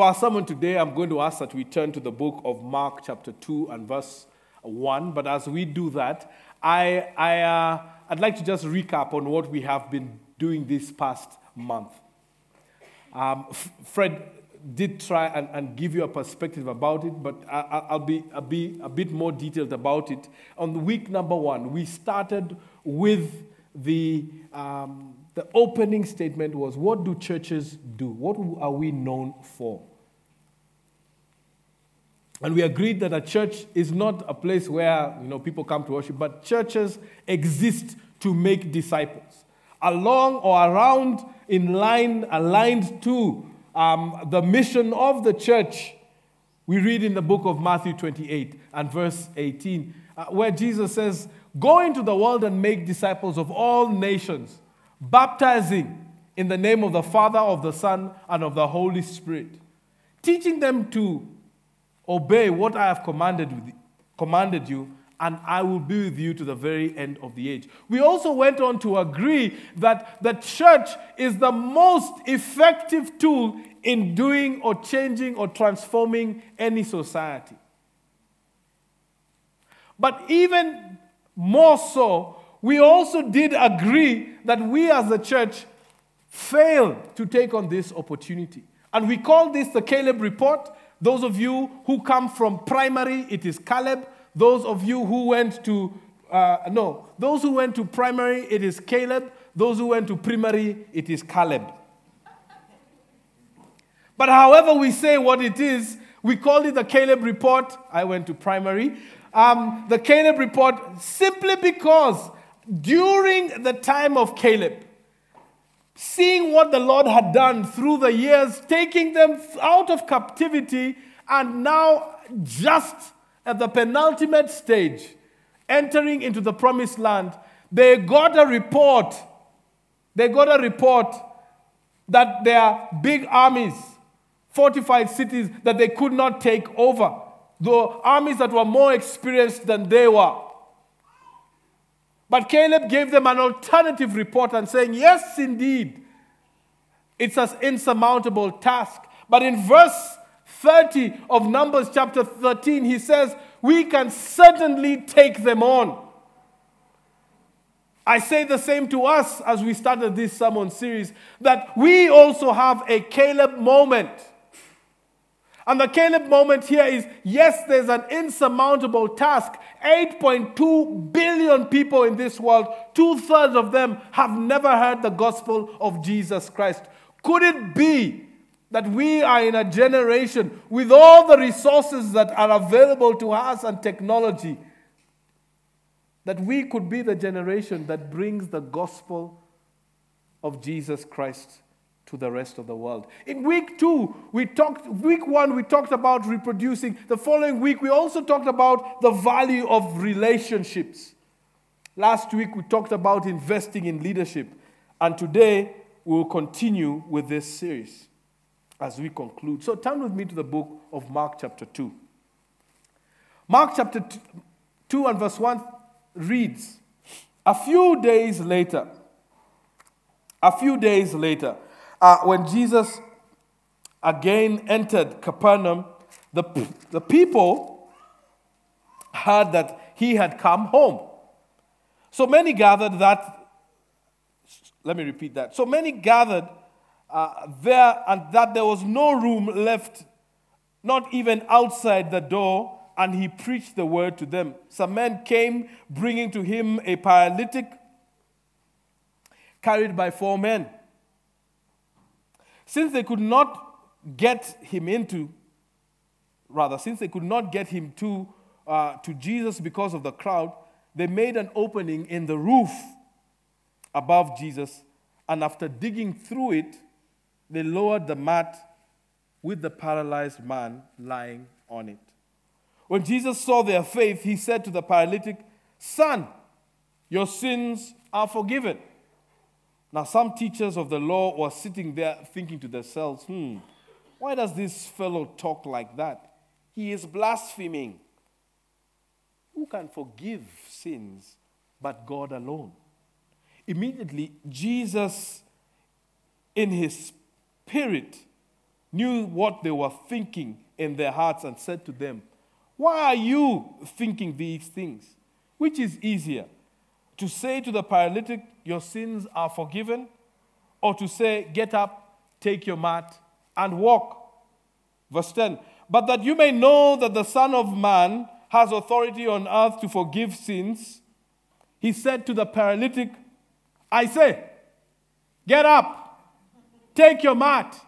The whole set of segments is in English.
For our sermon today, I'm going to ask that we turn to the book of Mark, chapter 2, and verse 1. But as we do that, I, I, uh, I'd like to just recap on what we have been doing this past month. Um, Fred did try and, and, give you a perspective about it, but I, will be, I'll be a bit more detailed about it. On week number one, we started with the, um, the opening statement was, what do churches do? What are we known for? And we agreed that a church is not a place where you know, people come to worship, but churches exist to make disciples. Along or around, in line, aligned to um, the mission of the church, we read in the book of Matthew 28 and verse 18, uh, where Jesus says, Go into the world and make disciples of all nations, baptizing in the name of the Father, of the Son, and of the Holy Spirit, teaching them to obey what I have commanded, commanded you, and I will be with you to the very end of the age. We also went on to agree that the church is the most effective tool in doing or changing or transforming any society. But even more so, we also did agree that we as the church failed to take on this opportunity. And we call this the Caleb Report. Those of you who come from primary, it is Caleb. Those of you who went to, uh, no, those who went to primary, it is Caleb. Those who went to primary, it is Caleb. But however we say what it is, we call it the Caleb Report. I went to primary um, the Caleb report simply because during the time of Caleb, seeing what the Lord had done through the years, taking them out of captivity, and now just at the penultimate stage, entering into the promised land, they got a report. They got a report that there are big armies, fortified cities that they could not take over the armies that were more experienced than they were. But Caleb gave them an alternative report and saying, Yes, indeed, it's an insurmountable task. But in verse 30 of Numbers chapter 13, he says, We can certainly take them on. I say the same to us as we started this sermon series that we also have a Caleb moment. And the Caleb moment here is yes, there's an insurmountable task. 8.2 billion people in this world, two thirds of them have never heard the gospel of Jesus Christ. Could it be that we are in a generation with all the resources that are available to us and technology, that we could be the generation that brings the gospel of Jesus Christ to the rest of the world. In week two, we talked, week one, we talked about reproducing. The following week, we also talked about the value of relationships. Last week, we talked about investing in leadership. And today, we will continue with this series as we conclude. So turn with me to the book of Mark, chapter 2. Mark, chapter 2 and verse 1 reads A few days later, a few days later, uh, when Jesus again entered Capernaum, the, the people heard that he had come home. So many gathered that, let me repeat that. So many gathered uh, there, and that there was no room left, not even outside the door, and he preached the word to them. Some men came bringing to him a paralytic carried by four men. Since they could not get him into, rather, since they could not get him to, uh, to Jesus because of the crowd, they made an opening in the roof above Jesus, and after digging through it, they lowered the mat with the paralyzed man lying on it. When Jesus saw their faith, he said to the paralytic, Son, your sins are forgiven. Now, some teachers of the law were sitting there thinking to themselves, hmm, why does this fellow talk like that? He is blaspheming. Who can forgive sins but God alone? Immediately, Jesus, in his spirit, knew what they were thinking in their hearts and said to them, Why are you thinking these things? Which is easier, to say to the paralytic, Your sins are forgiven, or to say, Get up, take your mat, and walk? Verse 10 But that you may know that the Son of Man has authority on earth to forgive sins, he said to the paralytic, I say, Get up, take your mat,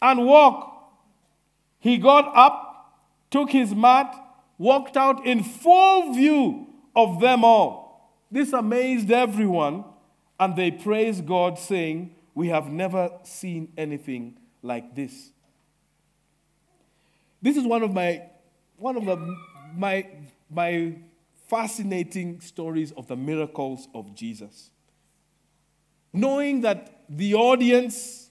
and walk. He got up, took his mat, walked out in full view of them all. This amazed everyone, and they praised God, saying, We have never seen anything like this. This is one of my one of the, my my fascinating stories of the miracles of Jesus. Knowing that the audience,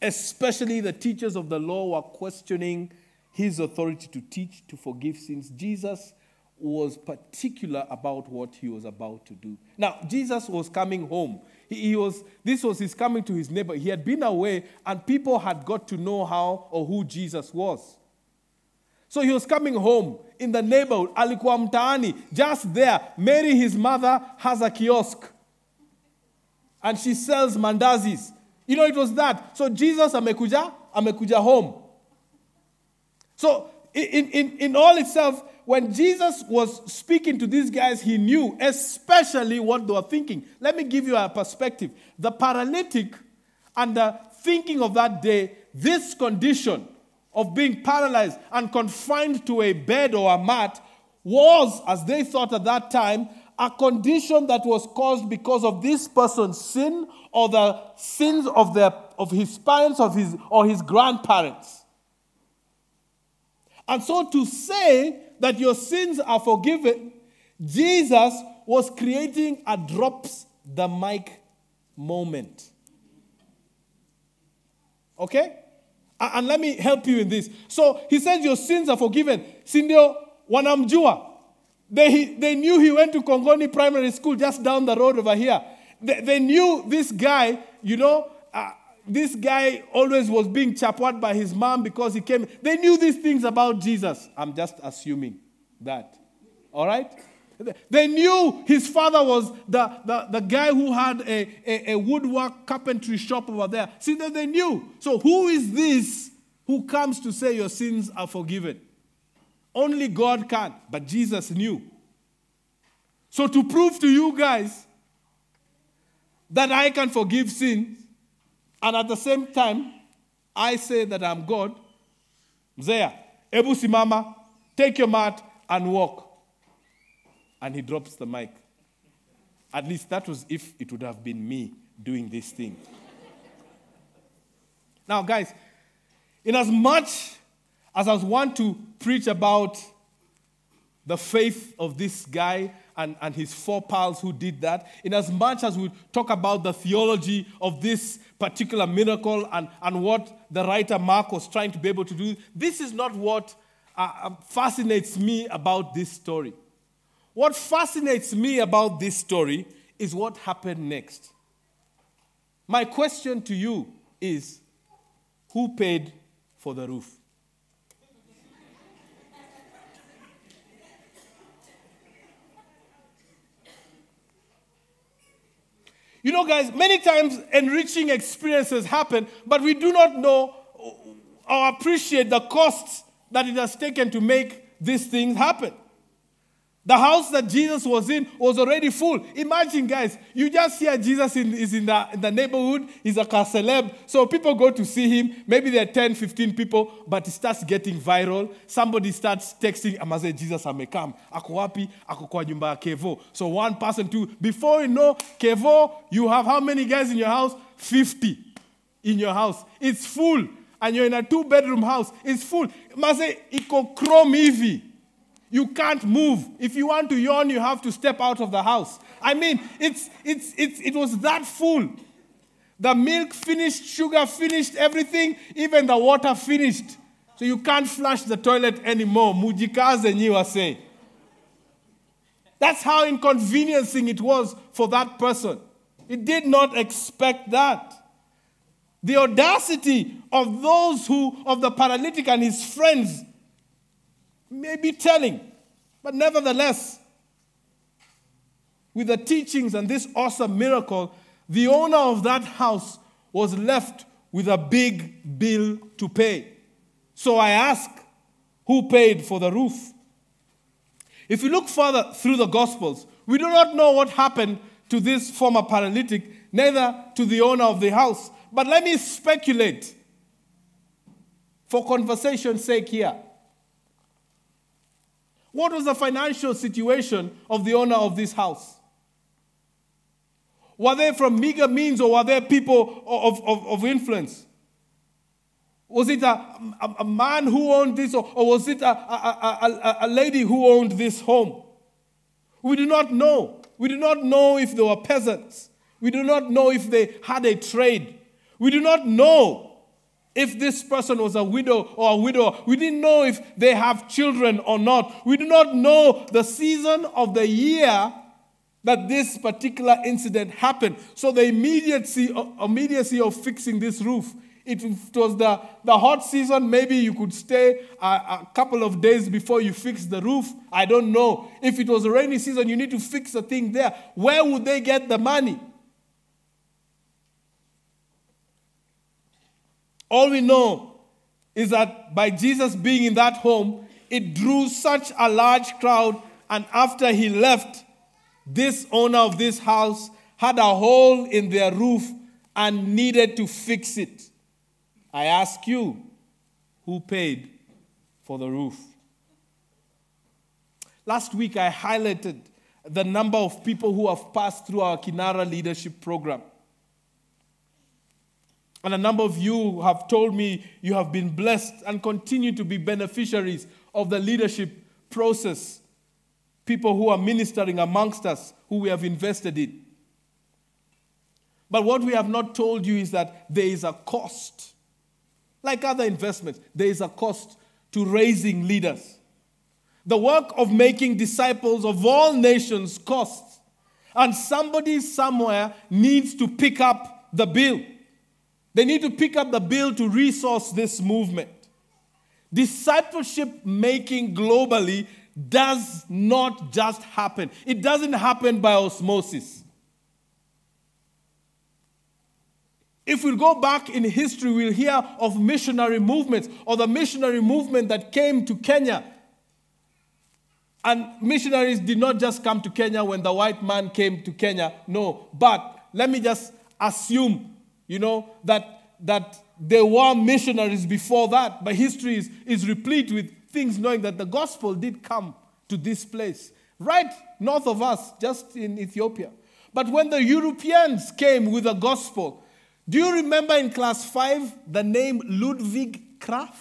especially the teachers of the law, were questioning his authority to teach, to forgive sins, Jesus was particular about what he was about to do. Now, Jesus was coming home. He, he, was, this was his coming to his neighbor. He had been away, and people had got to know how or who Jesus was. So he was coming home in the neighborhood, alikuwa mtaani, just there. Mary, his mother, has a kiosk. And she sells mandazis. You know, it was that. So Jesus amekuja, amekuja home. So in, in, in all itself, when Jesus was speaking to these guys, he knew especially what they were thinking. Let me give you a perspective. The paralytic and the thinking of that day, this condition of being paralyzed and confined to a bed or a mat was, as they thought at that time, a condition that was caused because of this person's sin or the sins of, their, of his parents of his, or his grandparents. And so to say that your sins are forgiven, Jesus was creating a drops the mic moment. Okay? And let me help you in this. So he says, Your sins are forgiven. Sindio wanamjua. They, they knew he went to Kongoni Primary School just down the road over here. They, they knew this guy, you know, uh, this guy always was being chapwat by his mom because he came. They knew these things about Jesus. I'm just assuming that. All right? They knew his father was the, the, the guy who had a, a, a woodwork carpentry shop over there. See, that they knew. So, who is this who comes to say your sins are forgiven? Only God can, but Jesus knew. So, to prove to you guys that I can forgive sins, and at the same time, I say that I'm God, Mzea, Ebu Simama, take your mat and walk and he drops the mic. At least that was if it would have been me doing this thing. now, guys, in as much as I want to preach about the faith of this guy and, and his four pals who did that, in as much as we talk about the theology of this particular miracle and, and what the writer Mark was trying to be able to do, this is not what uh, uh fascinates me about this story. What fascinates me about this story is what happened next. My question to you is who paid for the roof? You know, guys, many times enriching experiences happen, but we do not know or appreciate the costs that it has taken to make these things happen. The house that Jesus was in was already full. Imagine, guys, you just hear Jesus in, is in the, in the neighborhood, he's a celeb. So people go to see him. Maybe there are 10, 15 people, but it starts getting viral. Somebody starts texting, Amaze, Jesus amekam. Ako wapi? Ako kwa nyumba Kevo. So one person, two. Before you know, Kevo, you have how many guys in your house? 50 in your house. It's full. And you're in a two bedroom house. It's full. Maze, iko chrome hivi. You can't move. If you want to yawn, you have to step out of the house. I mean, it's, it's, it's, it was that full. The milk finished, sugar finished, everything, even the water finished. So you can't flush the toilet anymore. Mujikaze nyiwa say. That's how inconveniencing it was for that person. He did not expect that. The audacity of those who, of the paralytic and his friends, may be telling. But nevertheless, with the teachings and this awesome miracle, the owner of that house was left with a big bill to pay. So I ask, who paid for the roof? If you look further through the Gospels, we do not know what happened to this former paralytic, neither to the owner of the house. But let me speculate for conversation's sake here. What was the financial situation of the owner of this house? Were they from meager means or were they people of, of, of influence? Was it a, a, a, man who owned this or, or was it a, a, a lady who owned this home? We do not know. We do not know if they were peasants. We do not know if they had a trade. We do not know if this person was a widow or a widow. We didn't know if they have children or not. We do not know the season of the year that this particular incident happened. So the immediacy, uh, immediacy of fixing this roof, if it was the, the hot season, maybe you could stay a, a couple of days before you fix the roof. I don't know. If it was a rainy season, you need to fix the thing there. Where would they get the money? All we know is that by Jesus being in that home, it drew such a large crowd, and after he left, this owner of this house had a hole in their roof and needed to fix it. I ask you, who paid for the roof? Last week, I highlighted the number of people who have passed through our Kinara leadership program. And a number of you have told me you have been blessed and continue to be beneficiaries of the leadership process people who are ministering amongst us who we have invested in. But what we have not told you is that there is a cost. Like other investments, there is a cost to raising leaders. The work of making disciples of all nations costs. And somebody somewhere needs to pick up the bill. They need to pick up the bill to resource this movement. Discipleship making globally does not just happen, it doesn't happen by osmosis. If we go back in history, we'll hear of missionary movements or the missionary movement that came to Kenya. And missionaries did not just come to Kenya when the white man came to Kenya, no. But let me just assume, you know, that, that there were missionaries before that. But history is, is replete with things knowing that the gospel did come to this place, right north of us, just in Ethiopia. But when the Europeans came with the gospel, do you remember in class 5 the name Ludwig Krapf?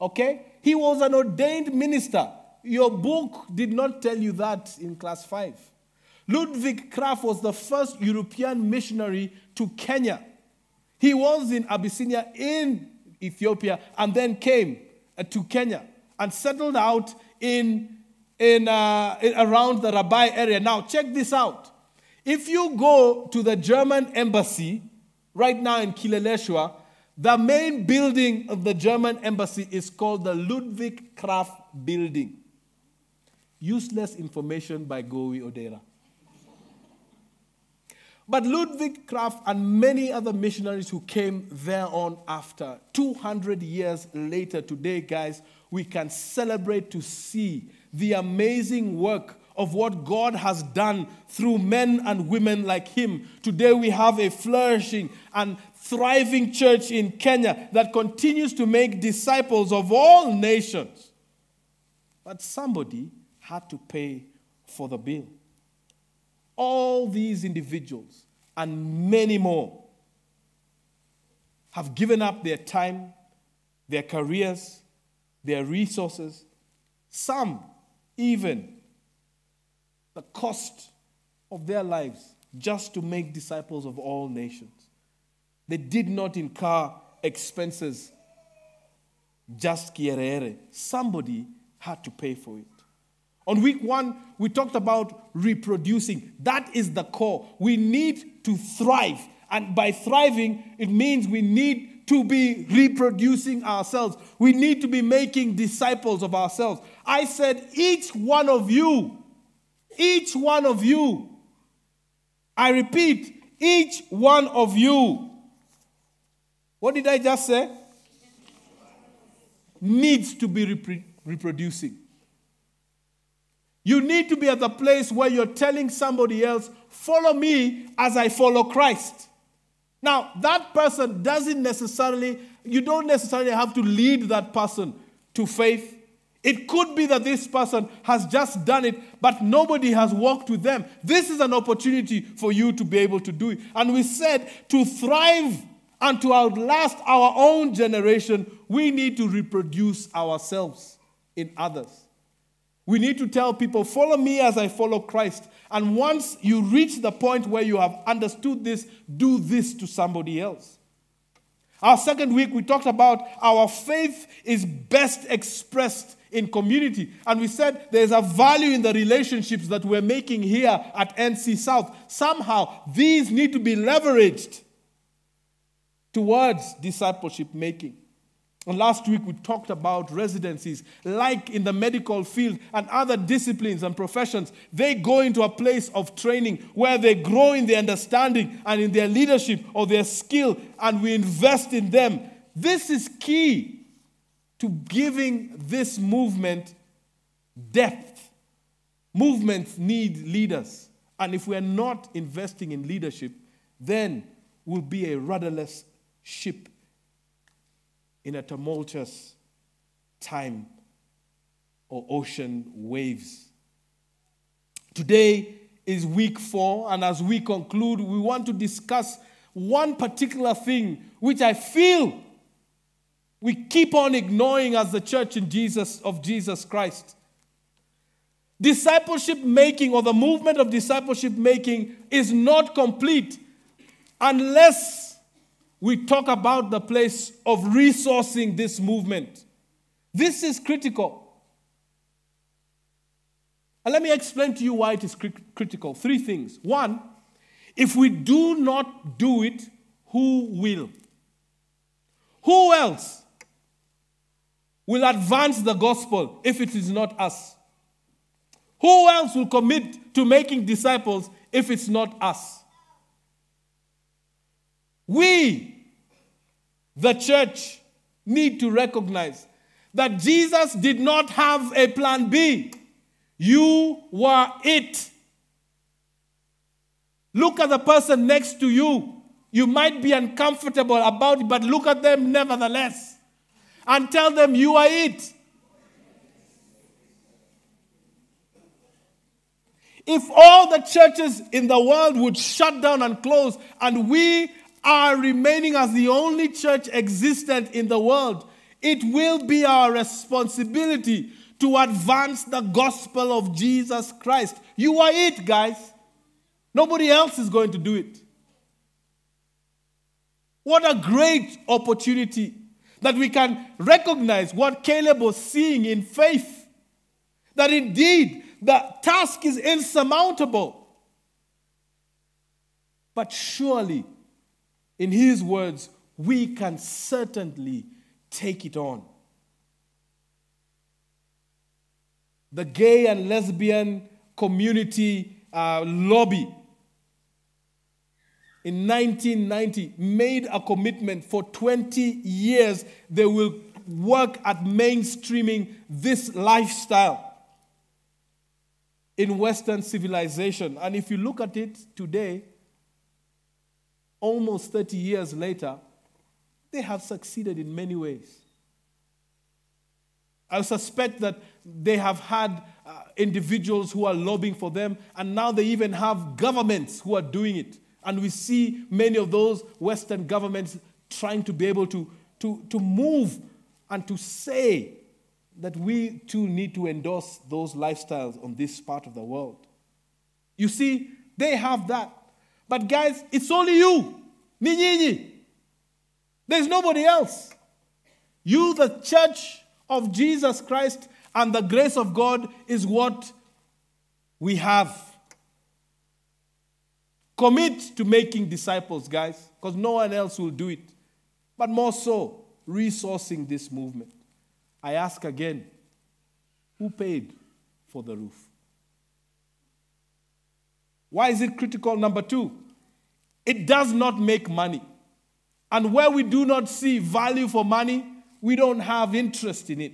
Okay? He was an ordained minister. Your book did not tell you that in class 5. Ludwig Krapf was the first European missionary to Kenya. He was in Abyssinia in Ethiopia and then came uh, to Kenya and settled out in, in, uh, in around the Rabai area. Now, check this out. If you go to the German embassy right now in Kileleshwa, the main building of the German embassy is called the Ludwig Krapf Building. Useless information by Gowi Odera. But Ludwig Krapf and many other missionaries who came there on after, 200 years later, today, guys, we can celebrate to see the amazing work of what God has done through men and women like him. Today, we have a flourishing and thriving church in Kenya that continues to make disciples of all nations. But somebody had to pay for the bill all these individuals and many more have given up their time, their careers, their resources, some even the cost of their lives just to make disciples of all nations. They did not incur expenses just kierere. Somebody had to pay for it. On week one, we talked about reproducing. That is the core. We need to thrive. And by thriving, it means we need to be reproducing ourselves. We need to be making disciples of ourselves. I said, each one of you, each one of you, I repeat, each one of you. What did I just say? Needs to be repro- reproducing. You need to be at the place where you're telling somebody else, follow me as I follow Christ. Now, that person doesn't necessarily, you don't necessarily have to lead that person to faith. It could be that this person has just done it, but nobody has walked with them. This is an opportunity for you to be able to do it. And we said to thrive and to outlast our own generation, we need to reproduce ourselves in others. We need to tell people, follow me as I follow Christ. And once you reach the point where you have understood this, do this to somebody else. Our second week, we talked about our faith is best expressed in community. And we said there's a value in the relationships that we're making here at NC South. Somehow, these need to be leveraged towards discipleship making. And last week we talked about residencies, like in the medical field and other disciplines and professions. They go into a place of training where they grow in their understanding and in their leadership or their skill, and we invest in them. This is key to giving this movement depth. Movements need leaders. And if we're not investing in leadership, then we'll be a rudderless ship in a tumultuous time or ocean waves. Today is week four, and as we conclude, we want to discuss one particular thing which I feel we keep on ignoring as the church in Jesus of Jesus Christ. Discipleship making or the movement of discipleship making is not complete unless we talk about the place of resourcing this movement. This is critical. And let me explain to you why it is critical. Three things. One, if we do not do it, who will? Who else will advance the gospel if it is not us? Who else will commit to making disciples if it's not us? We, the church, need to recognize that Jesus did not have a plan B. You were it. Look at the person next to you. You might be uncomfortable about it, but look at them nevertheless and tell them you are it. If all the churches in the world would shut down and close, and we are remaining as the only church existent in the world, it will be our responsibility to advance the gospel of Jesus Christ. You are it, guys. Nobody else is going to do it. What a great opportunity that we can recognize what Caleb was seeing in faith. That indeed the task is insurmountable. But surely in his words, we can certainly take it on. The gay and lesbian community uh, lobby in 1990 made a commitment for 20 years they will work at mainstreaming this lifestyle in Western civilization. And if you look at it today, almost 30 years later, they have succeeded in many ways. I suspect that they have had uh, individuals who are lobbying for them, and now they even have governments who are doing it. And we see many of those Western governments trying to be able to, to, to move and to say that we too need to endorse those lifestyles on this part of the world. You see, they have that. But guys, it's only you. Ni There's nobody else. You, the church of Jesus Christ, and the grace of God is what we have. Commit to making disciples, guys, because no one else will do it. but more so, resourcing this movement. I ask again who paid for the roof? Why is it critical? Number two, it does not make money. And where we do not see value for money, we don't have interest in it.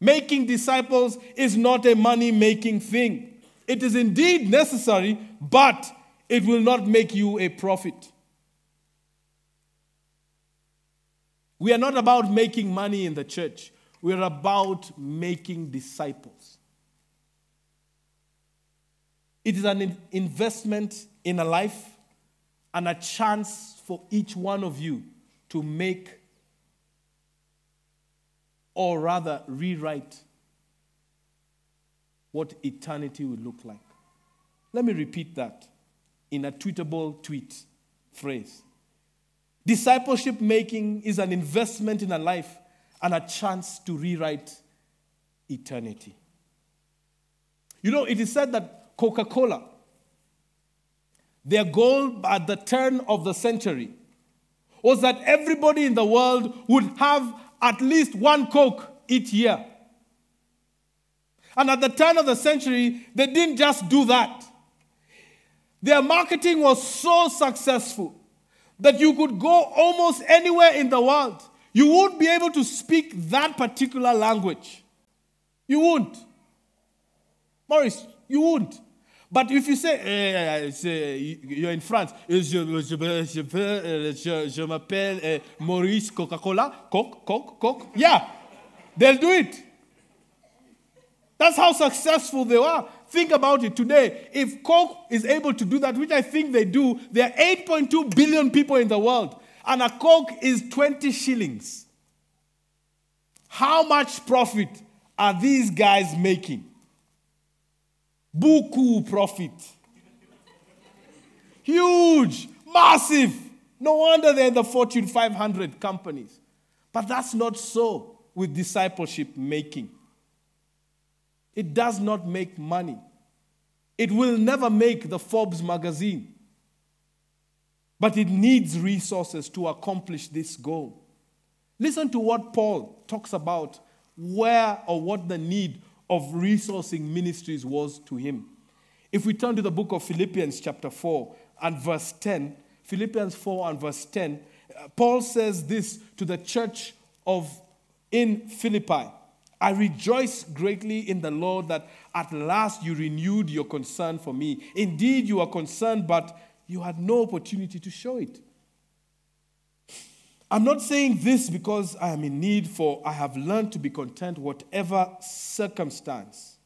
Making disciples is not a money making thing. It is indeed necessary, but it will not make you a profit. We are not about making money in the church, we're about making disciples. It is an investment in a life and a chance for each one of you to make, or rather, rewrite what eternity will look like. Let me repeat that in a tweetable tweet phrase. Discipleship making is an investment in a life and a chance to rewrite eternity. You know, it is said that Coca Cola, their goal at the turn of the century, was that everybody in the world would have at least one Coke each year. And at the turn of the century, they didn't just do that. Their marketing was so successful that you could go almost anywhere in the world. You wouldn't be able to speak that particular language. You wouldn't. Maurice, you won't. But if you say, eh, eh you're in France, je, je, je, je m'appelle eh, Maurice Coca-Cola, Coke, Coke, Coke, yeah, they'll do it. That's how successful they are. Think about it today. If Coke is able to do that, which I think they do, there are 8.2 billion people in the world, and a Coke is 20 shillings. How much profit are these guys making? Buku profit. Huge, massive. No wonder they're the Fortune 500 companies. But that's not so with discipleship making. It does not make money. It will never make the Forbes magazine. But it needs resources to accomplish this goal. Listen to what Paul talks about where or what the need of resourcing ministries was to him. If we turn to the book of Philippians, chapter 4, and verse 10, Philippians 4 and verse 10, uh, Paul says this to the church of in Philippi. I rejoice greatly in the Lord that at last you renewed your concern for me. Indeed, you are concerned, but you had no opportunity to show it. I'm not saying this because I am in need, for I have learned to be content whatever circumstance.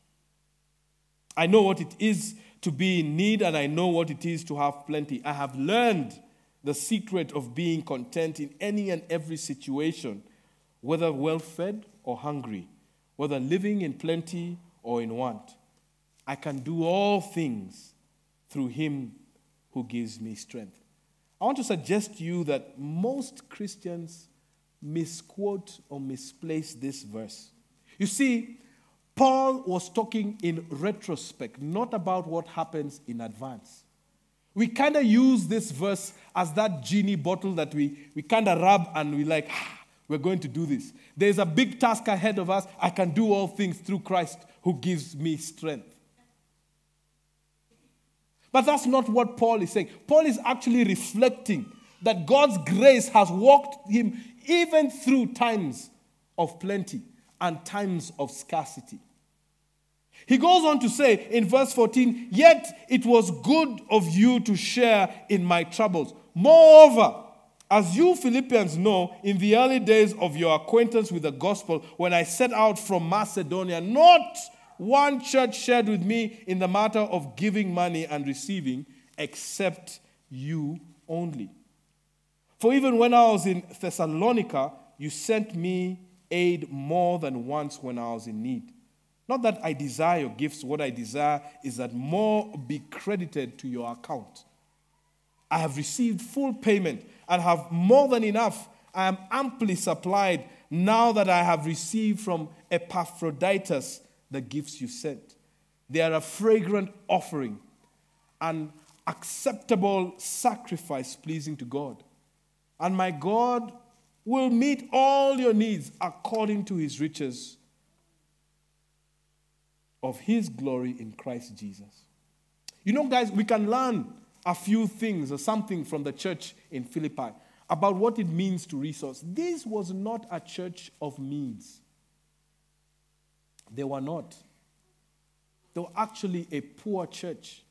I know what it is to be in need, and I know what it is to have plenty. I have learned the secret of being content in any and every situation, whether well fed or hungry whether living in plenty or in want. I can do all things through him who gives me strength. I want to suggest to you that most Christians misquote or misplace this verse. You see, Paul was talking in retrospect, not about what happens in advance. We kind of use this verse as that genie bottle that we, we kind of rub and we like, ah, we're going to do this. There's a big task ahead of us. I can do all things through Christ who gives me strength. But that's not what Paul is saying. Paul is actually reflecting that God's grace has walked him even through times of plenty and times of scarcity. He goes on to say in verse 14, Yet it was good of you to share in my troubles. Moreover, as you Philippians know, in the early days of your acquaintance with the gospel, when I set out from Macedonia, not one church shared with me in the matter of giving money and receiving, except you only. For even when I was in Thessalonica, you sent me aid more than once when I was in need. Not that I desire your gifts, what I desire is that more be credited to your account. I have received full payment and have more than enough. I am amply supplied now that I have received from Epaphroditus the gifts you sent. They are a fragrant offering, an acceptable sacrifice pleasing to God. And my God will meet all your needs according to his riches of his glory in Christ Jesus. You know, guys, we can learn a few things or something from the church in Philippi about what it means to resource. This was not a church of means. They were not. They were actually a poor church.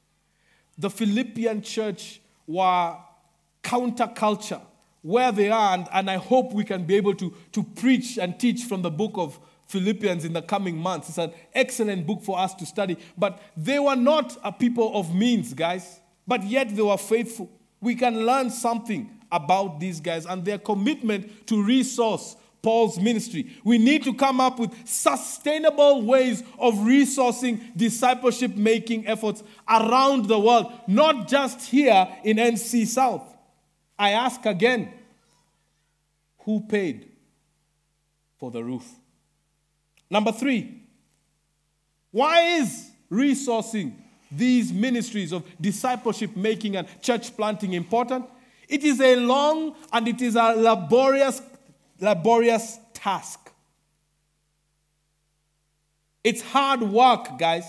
The Philippian church were counterculture where they are, and, and I hope we can be able to, to preach and teach from the book of Philippians in the coming months. It's an excellent book for us to study. But they were not a people of means, guys, but yet they were faithful. We can learn something about these guys and their commitment to resource Paul's ministry. We need to come up with sustainable ways of resourcing discipleship making efforts around the world, not just here in NC South. I ask again who paid for the roof? Number three, why is resourcing these ministries of discipleship making and church planting important? It is a long and it is a laborious, laborious task. It's hard work, guys.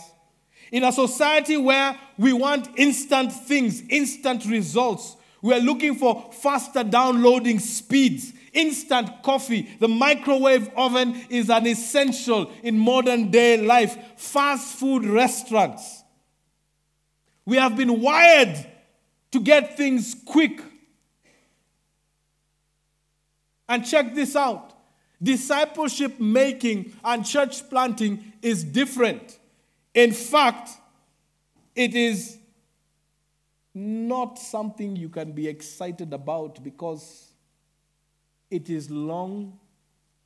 In a society where we want instant things, instant results, we are looking for faster downloading speeds, instant coffee. The microwave oven is an essential in modern day life. Fast food restaurants. We have been wired to get things quick. And check this out discipleship making and church planting is different. In fact, it is not something you can be excited about because it is long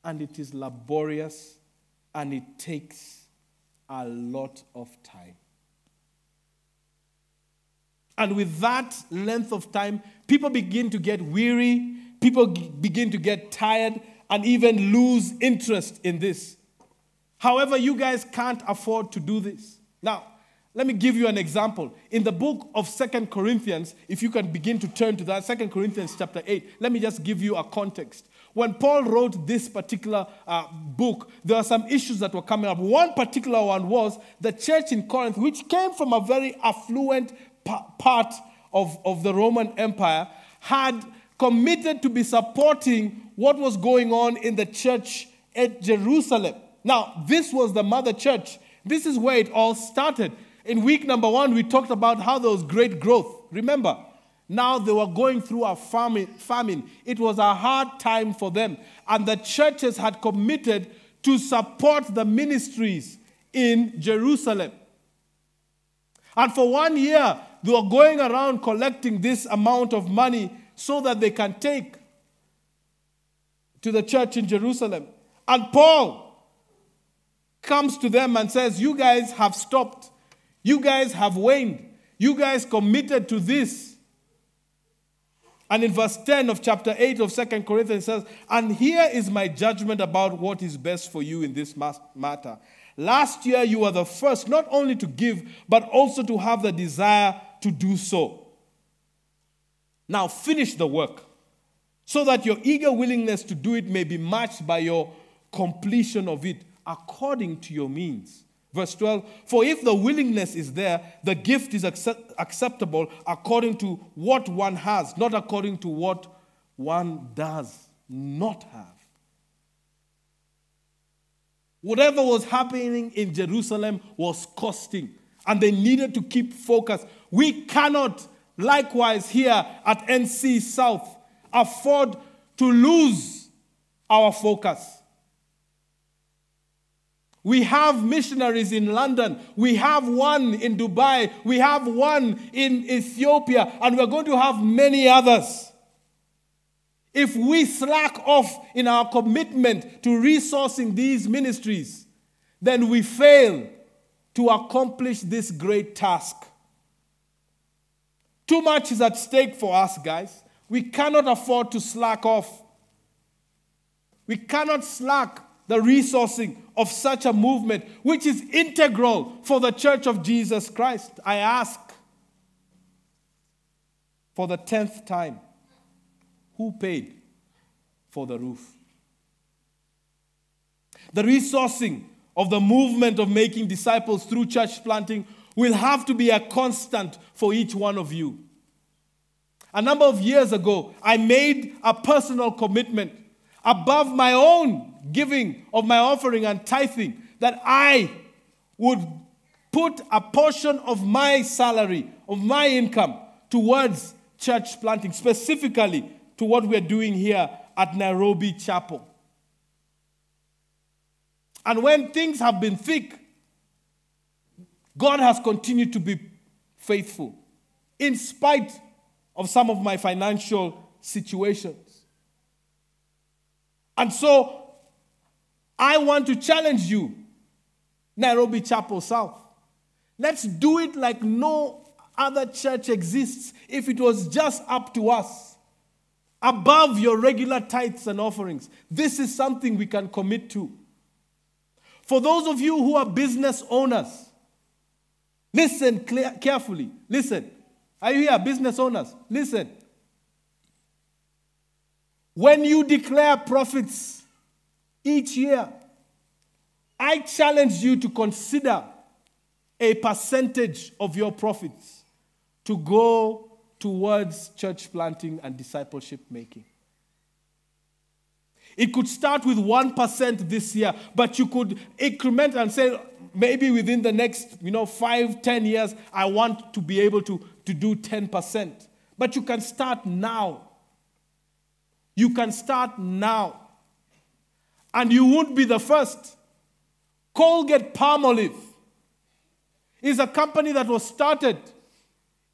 and it is laborious and it takes a lot of time. And with that length of time, people begin to get weary, people begin to get tired, and even lose interest in this. However, you guys can't afford to do this. Now, let me give you an example. In the book of Second Corinthians, if you can begin to turn to that, Second Corinthians chapter 8, let me just give you a context. When Paul wrote this particular uh, book, there are some issues that were coming up. One particular one was the church in Corinth, which came from a very affluent pa- part of, of the Roman Empire, had committed to be supporting what was going on in the church at Jerusalem. Now, this was the mother church. This is where it all started. In week number one, we talked about how there was great growth. Remember, now they were going through a famine. It was a hard time for them. And the churches had committed to support the ministries in Jerusalem. And for one year, they were going around collecting this amount of money so that they can take to the church in Jerusalem. And Paul comes to them and says, You guys have stopped you guys have waned. You guys committed to this. And in verse 10 of chapter 8 of Second Corinthians says, And here is my judgment about what is best for you in this matter. Last year you were the first not only to give, but also to have the desire to do so. Now finish the work, so that your eager willingness to do it may be matched by your completion of it according to your means. Verse 12 For if the willingness is there, the gift is accept- acceptable according to what one has, not according to what one does not have. Whatever was happening in Jerusalem was costing, and they needed to keep focus. We cannot, likewise, here at NC South, afford to lose our focus. We have missionaries in London. We have one in Dubai. We have one in Ethiopia. And we're going to have many others. If we slack off in our commitment to resourcing these ministries, then we fail to accomplish this great task. Too much is at stake for us, guys. We cannot afford to slack off. We cannot slack the resourcing of such a movement, which is integral for the church of Jesus Christ. I ask for the tenth time who paid for the roof. The resourcing of the movement of making disciples through church planting will have to be a constant for each one of you. A number of years ago, I made a personal commitment above my own giving of my offering and tithing that I would put a portion of my salary, of my income, towards church planting, specifically to what we're doing here at Nairobi Chapel. And when things have been thick, God has continued to be faithful in spite of some of my financial situations. And so I want to challenge you, Nairobi Chapel South. Let's do it like no other church exists if it was just up to us, above your regular tithes and offerings. This is something we can commit to. For those of you who are business owners, listen carefully. Listen. Are you here, business owners? Listen. When you declare profits each year, I challenge you to consider a percentage of your profits to go towards church planting and discipleship making. It could start with 1% this year, but you could increment and say, maybe within the next, you know, five, ten years, I want to be able to, to do 10%. But you can start now. You can start now. And you won't be the first. Colgate Palmolive is a company that was started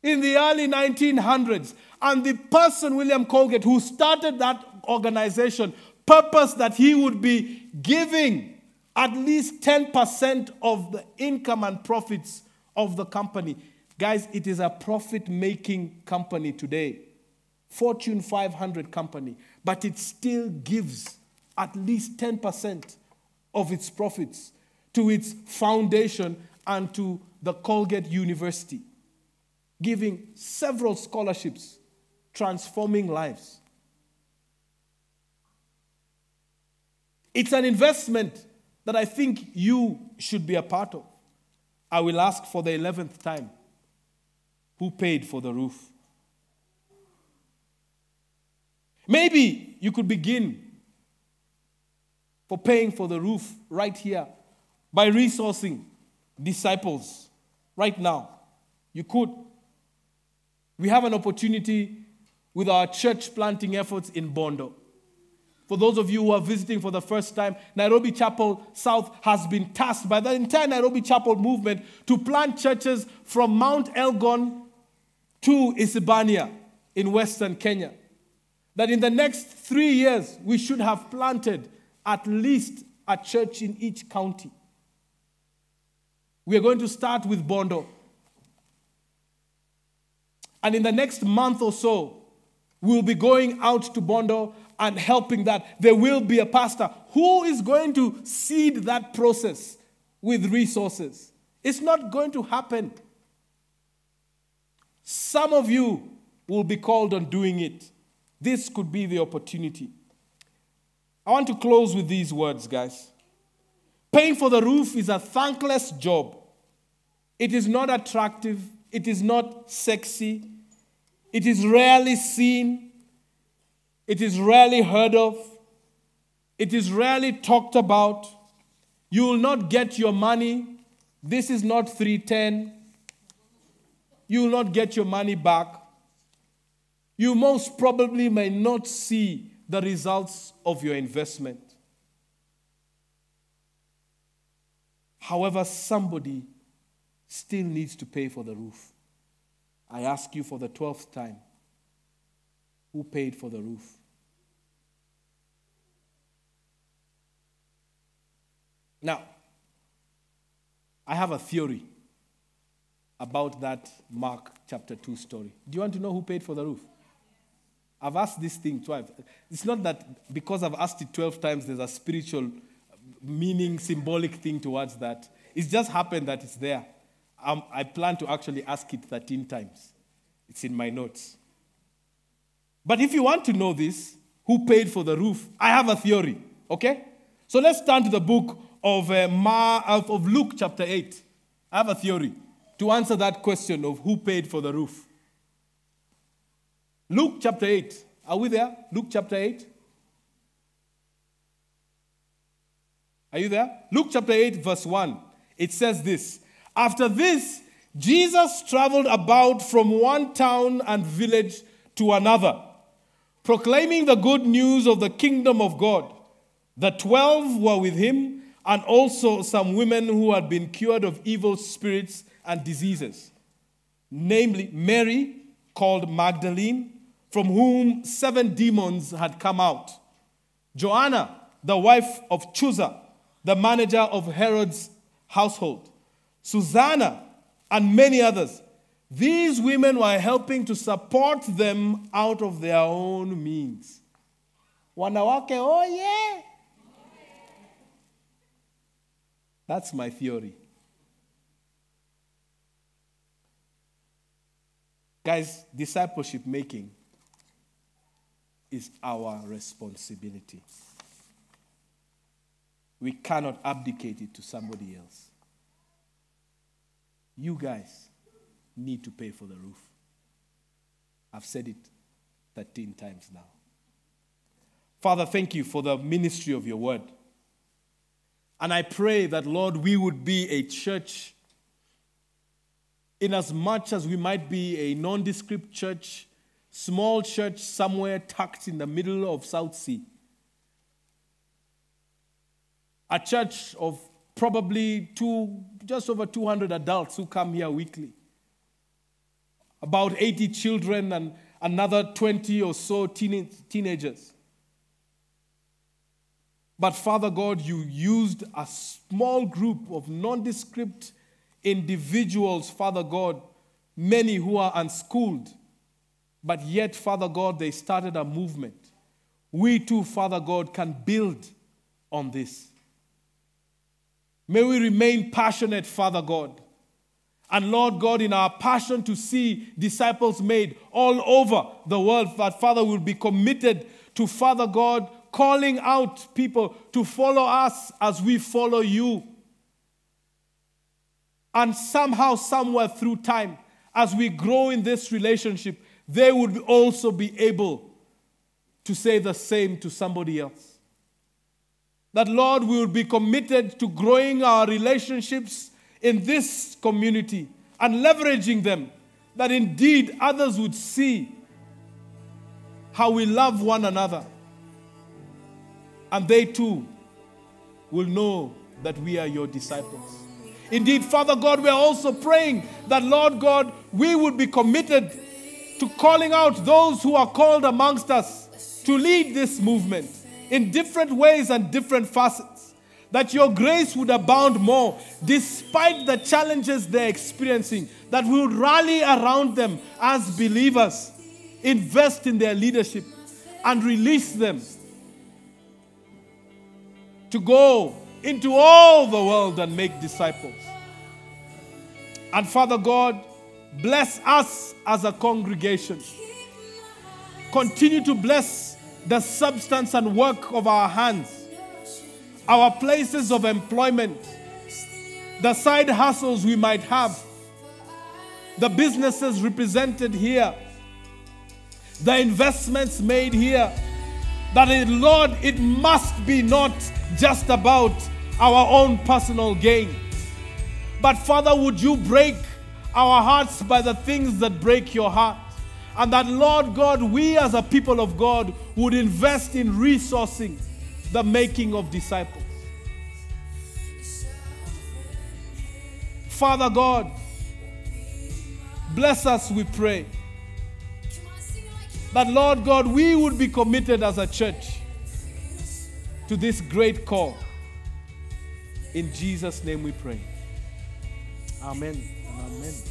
in the early 1900s. And the person, William Colgate, who started that organization, purpose that he would be giving at least 10% of the income and profits of the company. Guys, it is a profit making company today. Fortune 500 company, but it still gives at least 10% of its profits to its foundation and to the Colgate University, giving several scholarships, transforming lives. It's an investment that I think you should be a part of. I will ask for the 11th time who paid for the roof? Maybe you could begin for paying for the roof right here by resourcing disciples right now. You could. We have an opportunity with our church planting efforts in Bondo. For those of you who are visiting for the first time, Nairobi Chapel South has been tasked by the entire Nairobi Chapel movement to plant churches from Mount Elgon to Isibania in Western Kenya. That in the next three years, we should have planted at least a church in each county. We are going to start with Bondo. And in the next month or so, we'll be going out to Bondo and helping that. There will be a pastor who is going to seed that process with resources. It's not going to happen. Some of you will be called on doing it. This could be the opportunity. I want to close with these words, guys. Paying for the roof is a thankless job. It is not attractive, it is not sexy, it is rarely seen, it is rarely heard of. It is rarely talked about. You will not get your money. This is not 310. You will not get your money back. You most probably may not see the results of your investment. However, somebody still needs to pay for the roof. I ask you for the 12th time who paid for the roof? Now, I have a theory about that Mark chapter 2 story. Do you want to know who paid for the roof? I've asked this thing twice. It's not that because I've asked it 12 times, there's a spiritual meaning, symbolic thing towards that. It's just happened that it's there. Um, I plan to actually ask it 13 times. It's in my notes. But if you want to know this, who paid for the roof, I have a theory. Okay? So let's turn to the book of, uh, Ma, of Luke chapter 8. I have a theory to answer that question of who paid for the roof. Luke chapter 8. Are we there? Luke chapter 8. Are you there? Luke chapter 8, verse 1. It says this After this, Jesus traveled about from one town and village to another, proclaiming the good news of the kingdom of God. The twelve were with him, and also some women who had been cured of evil spirits and diseases, namely Mary, called Magdalene, from whom seven demons had come out, Joanna, the wife of Chuza, the manager of Herod's household, Susanna, and many others. These women were helping to support them out of their own means. Wanawake, oh yeah. That's my theory. Guys, discipleship making is our responsibility. We cannot abdicate it to somebody else. You guys need to pay for the roof. I've said it 13 times now. Father, thank you for the ministry of your word. And I pray that, Lord, we would be a church, in as much as we might be a nondescript church, small church somewhere tucked in the middle of South C. A church of probably two, just over 200 adults who come here weekly. About 80 children and another 20 or so teen- teenagers. But Father God, you used a small group of nondescript individuals, Father God, many who are unschooled, but yet, Father God, they started a movement. We too, Father God, can build on this. May we remain passionate, Father God. And Lord God, in our passion to see disciples made all over the world, that Father will be committed to Father God calling out people to follow us as we follow you. And somehow, somewhere through time, as we grow in this relationship, they would also be able to say the same to somebody else. That, Lord, we will be committed to growing our relationships in this community and leveraging them, that indeed others would see how we love one another. And they too will know that we are your disciples. Indeed, Father God, we are also praying that, Lord God, we would be committed to calling out those who are called amongst us to lead this movement in different ways and different facets. That your grace would abound more despite the challenges they're experiencing. That we would rally around them as believers, invest in their leadership, and release them to go into all the world and make disciples. And Father God, bless us as a congregation. Continue to bless the substance and work of our hands, our places of employment, the side hustles we might have, the businesses represented here, the investments made here. That Lord, it must be not just about our own personal gain. But Father, would you break our hearts by the things that break your heart? And that, Lord God, we as a people of God would invest in resourcing the making of disciples. Father God, bless us, we pray. That, Lord God, we would be committed as a church to this great call. In Jesus' name we pray. Amen amen.